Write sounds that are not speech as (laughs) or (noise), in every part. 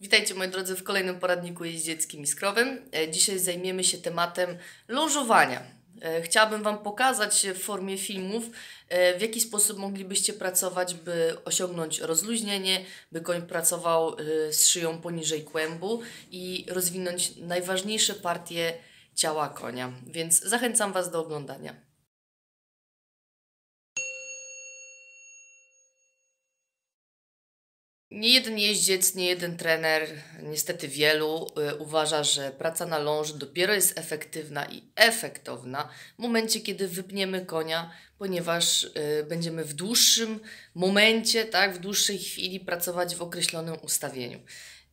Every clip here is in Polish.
Witajcie moi drodzy w kolejnym poradniku jeździeckim i skrowym. E, Dzisiaj zajmiemy się tematem lążowania. E, Chciałabym Wam pokazać w formie filmów, e, w jaki sposób moglibyście pracować, by osiągnąć rozluźnienie, by koń pracował z szyją poniżej kłębu i rozwinąć najważniejsze partie ciała konia. Więc zachęcam Was do oglądania. Nie jeden jeździec, nie jeden trener, niestety wielu y, uważa, że praca na ląży dopiero jest efektywna i efektowna w momencie, kiedy wypniemy konia, ponieważ y, będziemy w dłuższym momencie, tak, w dłuższej chwili pracować w określonym ustawieniu.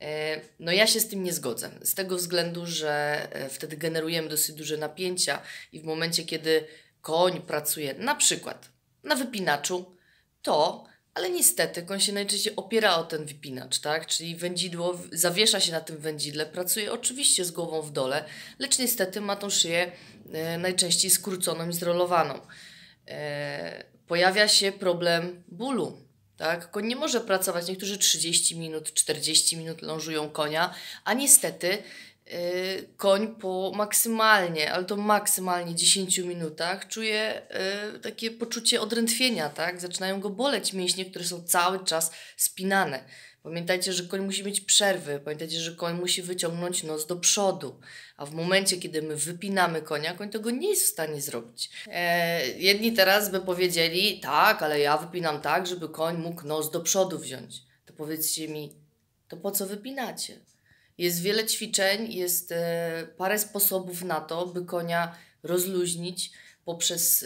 E, No ja się z tym nie zgodzę, z tego względu, że wtedy generujemy dosyć duże napięcia i w momencie, kiedy koń pracuje na przykład na wypinaczu, to, ale niestety koń się najczęściej opiera o ten wypinacz, tak? Czyli wędzidło zawiesza się na tym wędzidle, pracuje oczywiście z głową w dole, lecz niestety ma tą szyję e, najczęściej skróconą i zrolowaną. E, pojawia się problem bólu. Tak? Koń nie może pracować, niektórzy 30 minut, 40 minut lążują konia, a niestety koń po maksymalnie, ale to maksymalnie 10 minutach czuje yy, takie poczucie odrętwienia, tak? Zaczynają go boleć mięśnie, które są cały czas spinane. Pamiętajcie, że koń musi mieć przerwy, pamiętajcie, że koń musi wyciągnąć nos do przodu, a w momencie, kiedy my wypinamy konia, koń tego nie jest w stanie zrobić. E, jedni teraz by powiedzieli, tak, ale ja wypinam tak, żeby koń mógł nos do przodu wziąć. To powiedzcie mi, to po co wypinacie? Jest wiele ćwiczeń, jest e, parę sposobów na to, by konia rozluźnić poprzez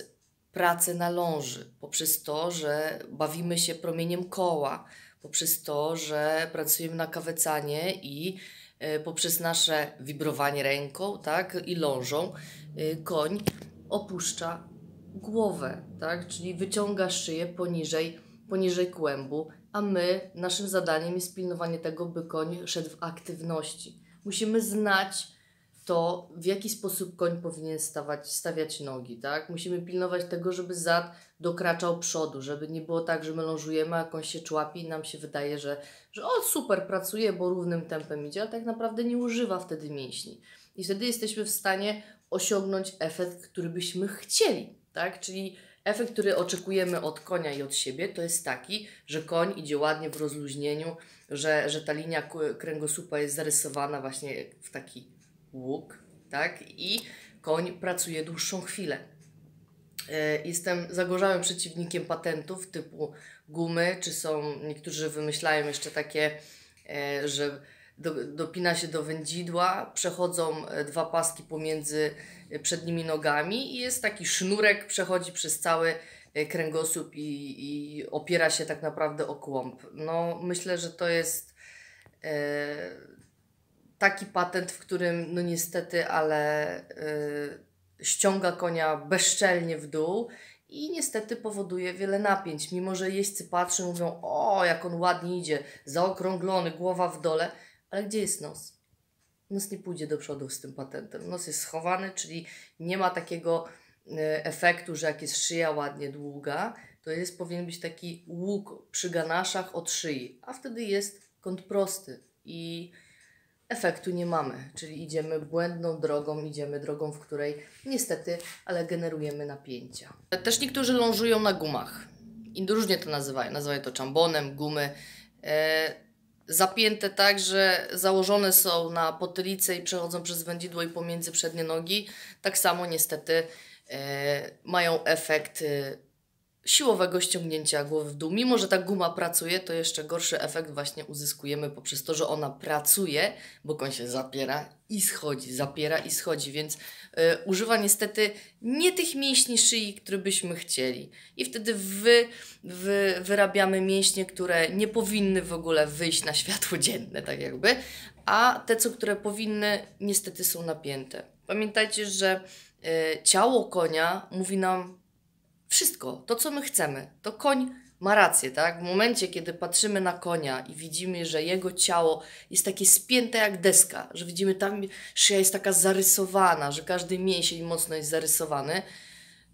pracę na ląży, poprzez to, że bawimy się promieniem koła, poprzez to, że pracujemy na kawecanie i e, poprzez nasze wibrowanie ręką, tak, i lążą, e, koń opuszcza głowę, tak, czyli wyciąga szyję poniżej, poniżej kłębu, a my, naszym zadaniem jest pilnowanie tego, by koń szedł w aktywności. Musimy znać to, w jaki sposób koń powinien stawać, stawiać nogi, tak? Musimy pilnować tego, żeby zad dokraczał przodu, żeby nie było tak, że my lążujemy, a koń się człapi i nam się wydaje, że, że o super, pracuje, bo równym tempem idzie, a tak naprawdę nie używa wtedy mięśni. I wtedy jesteśmy w stanie osiągnąć efekt, który byśmy chcieli, tak? Czyli efekt, który oczekujemy od konia i od siebie, to jest taki, że koń idzie ładnie w rozluźnieniu, że, że ta linia kręgosłupa jest zarysowana właśnie w taki łuk, tak? I koń pracuje dłuższą chwilę. E, Jestem zagorzałym przeciwnikiem patentów typu gumy, czy są niektórzy wymyślają jeszcze takie, e, że do, dopina się do wędzidła, przechodzą e, dwa paski pomiędzy e, przednimi nogami i jest taki sznurek, przechodzi przez cały e, kręgosłup i, i opiera się tak naprawdę o kłąb. No, myślę, że to jest e, taki patent, w którym no niestety, ale y, ściąga konia bezczelnie w dół i niestety powoduje wiele napięć. Mimo, że jeźdźcy patrzą mówią, o jak on ładnie idzie, zaokrąglony, głowa w dole, ale gdzie jest nos? Nos nie pójdzie do przodu z tym patentem. Nos jest schowany, czyli nie ma takiego y, efektu, że jak jest szyja ładnie długa, to jest powinien być taki łuk przy ganaszach od szyi, a wtedy jest kąt prosty i efektu nie mamy, czyli idziemy błędną drogą, idziemy drogą, w której niestety, ale generujemy napięcia. Też niektórzy lążują na gumach. I różnie to nazywają. Nazywają to czambonem, gumy. E, zapięte tak, że założone są na potylicę i przechodzą przez wędzidło i pomiędzy przednie nogi. Tak samo niestety e, mają efekt e, siłowego ściągnięcia głowy w dół. Mimo, że ta guma pracuje, to jeszcze gorszy efekt właśnie uzyskujemy poprzez to, że ona pracuje, bo koń się zapiera i schodzi, zapiera i schodzi, więc y, używa niestety nie tych mięśni szyi, które byśmy chcieli. I wtedy wy, wy, wyrabiamy mięśnie, które nie powinny w ogóle wyjść na światło dzienne, tak jakby, a te, co które powinny, niestety są napięte. Pamiętajcie, że y, ciało konia mówi nam wszystko, to co my chcemy, to koń ma rację, tak? W momencie, kiedy patrzymy na konia i widzimy, że jego ciało jest takie spięte jak deska, że widzimy tam szyja jest taka zarysowana, że każdy mięsień mocno jest zarysowany,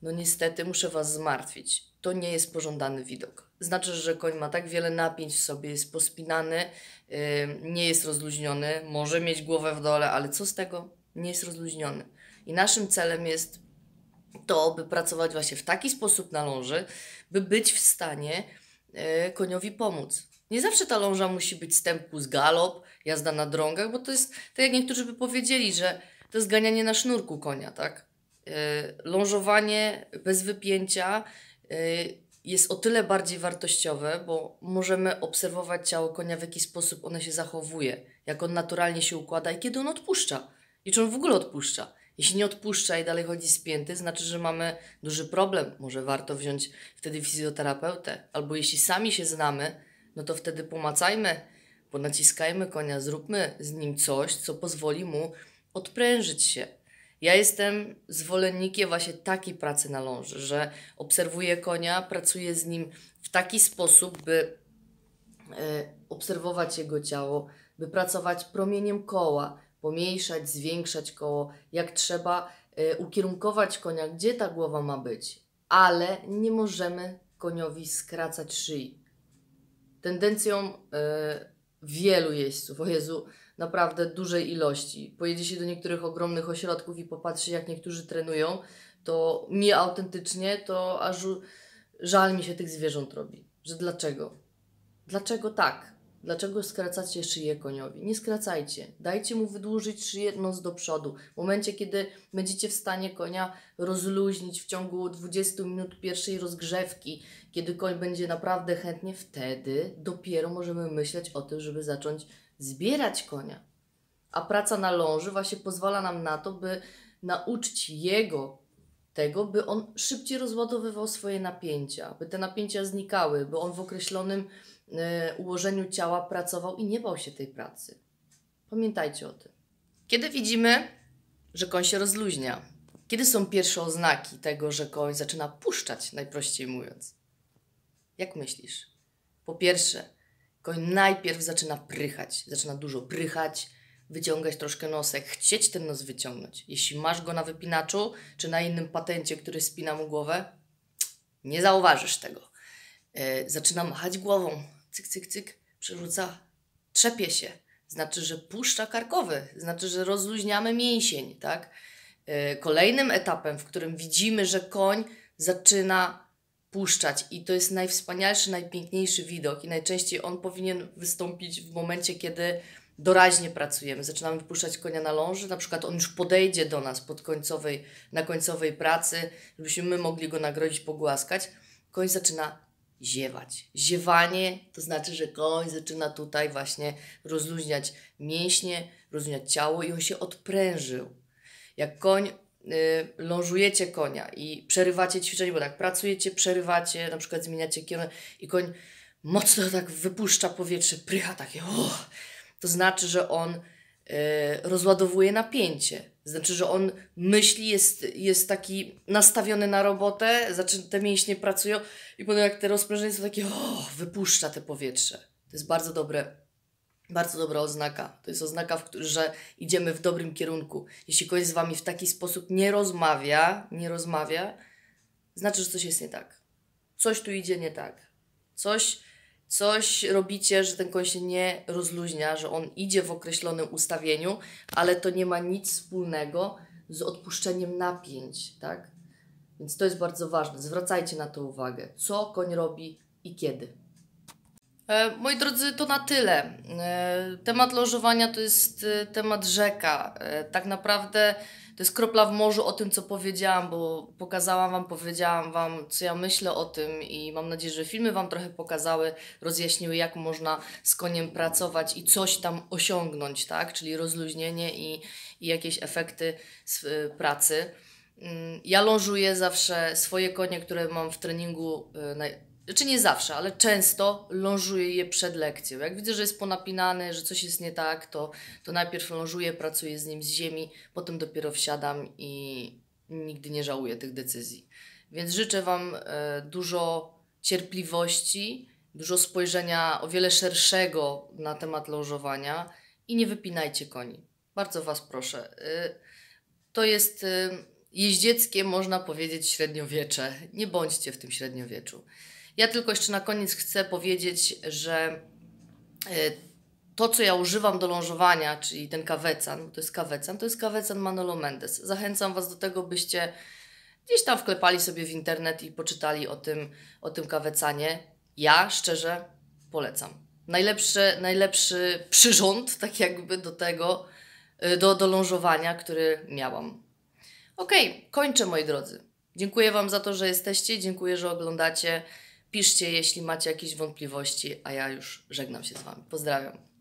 no niestety muszę Was zmartwić. to nie jest pożądany widok. Znaczy, że koń ma tak wiele napięć w sobie, jest pospinany, yy, nie jest rozluźniony, może mieć głowę w dole, ale co z tego? Nie jest rozluźniony. I naszym celem jest to, by pracować właśnie w taki sposób na ląży, by być w stanie yy, koniowi pomóc. Nie zawsze ta ląża musi być stępu z galop, jazda na drągach, bo to jest, tak jak niektórzy by powiedzieli, że to jest ganianie na sznurku konia, tak? Yy, lążowanie bez wypięcia yy, jest o tyle bardziej wartościowe, bo możemy obserwować ciało konia, w jaki sposób ono się zachowuje, jak on naturalnie się układa i kiedy on odpuszcza. I czy on w ogóle odpuszcza. Jeśli nie odpuszcza i dalej chodzi spięty, znaczy, że mamy duży problem. Może warto wziąć wtedy fizjoterapeutę. Albo jeśli sami się znamy, no to wtedy pomacajmy, ponaciskajmy konia, zróbmy z nim coś, co pozwoli mu odprężyć się. Ja jestem zwolennikiem właśnie takiej pracy na ląży, że obserwuję konia, pracuję z nim w taki sposób, by e, obserwować jego ciało, by pracować promieniem koła, pomniejszać, zwiększać koło, jak trzeba e, ukierunkować konia, gdzie ta głowa ma być, ale nie możemy koniowi skracać szyi. Tendencją e, wielu jeźdźców, o Jezu, naprawdę dużej ilości. Pojedzie się do niektórych ogromnych ośrodków i popatrzy, jak niektórzy trenują, to mi autentycznie to aż żal mi się tych zwierząt robi. Że dlaczego? Dlaczego tak? Dlaczego skracacie szyję koniowi? Nie skracajcie. Dajcie mu wydłużyć szyję nos do przodu. W momencie, kiedy będziecie w stanie konia rozluźnić w ciągu 20 minut pierwszej rozgrzewki, kiedy koń będzie naprawdę chętnie, wtedy dopiero możemy myśleć o tym, żeby zacząć zbierać konia. A praca na ląży właśnie pozwala nam na to, by nauczyć jego tego, by on szybciej rozładowywał swoje napięcia, by te napięcia znikały, by on w określonym ułożeniu ciała pracował i nie bał się tej pracy. Pamiętajcie o tym. Kiedy widzimy, że koń się rozluźnia? Kiedy są pierwsze oznaki tego, że koń zaczyna puszczać, najprościej mówiąc? Jak myślisz? Po pierwsze, Koń najpierw zaczyna prychać, zaczyna dużo prychać, wyciągać troszkę nosek, chcieć ten nos wyciągnąć. Jeśli masz go na wypinaczu czy na innym patencie, który spina mu głowę, nie zauważysz tego. Yy, zaczyna machać głową, cyk, cyk, cyk, przerzuca, trzepie się. Znaczy, że puszcza karkowy, znaczy, że rozluźniamy mięsień, tak? Yy, kolejnym etapem, w którym widzimy, że koń zaczyna puszczać i to jest najwspanialszy, najpiękniejszy widok i najczęściej on powinien wystąpić w momencie, kiedy doraźnie pracujemy. Zaczynamy wypuszczać konia na ląży, na przykład on już podejdzie do nas pod końcowej, na końcowej pracy, żebyśmy my mogli go nagrodzić, pogłaskać. Koń zaczyna ziewać. Ziewanie to znaczy, że koń zaczyna tutaj właśnie rozluźniać mięśnie, rozluźniać ciało i on się odprężył. Jak koń y, lążujecie konia i przerywacie ćwiczenie, bo tak pracujecie, przerywacie, na przykład zmieniacie kierunek i koń mocno tak wypuszcza powietrze, prycha takie, oh, to znaczy, że on y, rozładowuje napięcie. Znaczy, że on myśli, jest, jest taki nastawiony na robotę, znaczy te mięśnie pracują i potem jak te rozprężenia są takie, oh, wypuszcza te powietrze. To jest bardzo dobre bardzo dobra oznaka. To jest oznaka, w że idziemy w dobrym kierunku. Jeśli ktoś z Wami w taki sposób nie rozmawia, nie rozmawia, znaczy, że coś jest nie tak. Coś tu idzie nie tak. Coś, coś robicie, że ten koń się nie rozluźnia, że on idzie w określonym ustawieniu, ale to nie ma nic wspólnego z odpuszczeniem napięć, tak? Więc to jest bardzo ważne. Zwracajcie na to uwagę. Co koń robi i kiedy. E, moi drodzy, to na tyle. E, temat lożowania to jest e, temat rzeka. Tak naprawdę to jest kropla w morzu o tym, co powiedziałam, bo pokazałam Wam, powiedziałam Wam, co ja myślę o tym i mam nadzieję, że filmy Wam trochę pokazały, rozjaśniły, jak można z koniem pracować i coś tam osiągnąć, tak? Czyli rozluźnienie i, i jakieś efekty z pracy. Mm, ja lążuję zawsze swoje konie, które mam w treningu czy znaczy nie zawsze, ale często lążuję je przed lekcją. Jak widzę, że jest ponapinany, że coś jest nie tak, to, to najpierw lążuję, pracuję z nim z ziemi, potem dopiero wsiadam i nigdy nie żałuję tych decyzji. Więc życzę Wam e, dużo cierpliwości, dużo spojrzenia o wiele szerszego na temat lążowania i nie wypinajcie koni. Bardzo Was proszę. E, to jest. E, jeździeckie, można powiedzieć, średniowiecze. Nie bądźcie w tym średniowieczu. Ja tylko jeszcze na koniec chcę powiedzieć, że e, to, co ja używam do lążowania, czyli ten kawecan, to jest kawecan, to jest kawecan Manolo Mendes. Zachęcam Was do tego, byście gdzieś tam wklepali sobie w internet i poczytali o tym, o tym kawecanie. Ja szczerze polecam. Najlepszy, najlepszy przyrząd, (laughs) tak jakby do tego, y, do, do lążowania, który miałam. Okay, kończę moi drodzy. Dziękuję Wam za to, że jesteście, dziękuję, że oglądacie. Piszcie, jeśli macie jakieś wątpliwości, a ja już żegnam się z Wami. Pozdrawiam.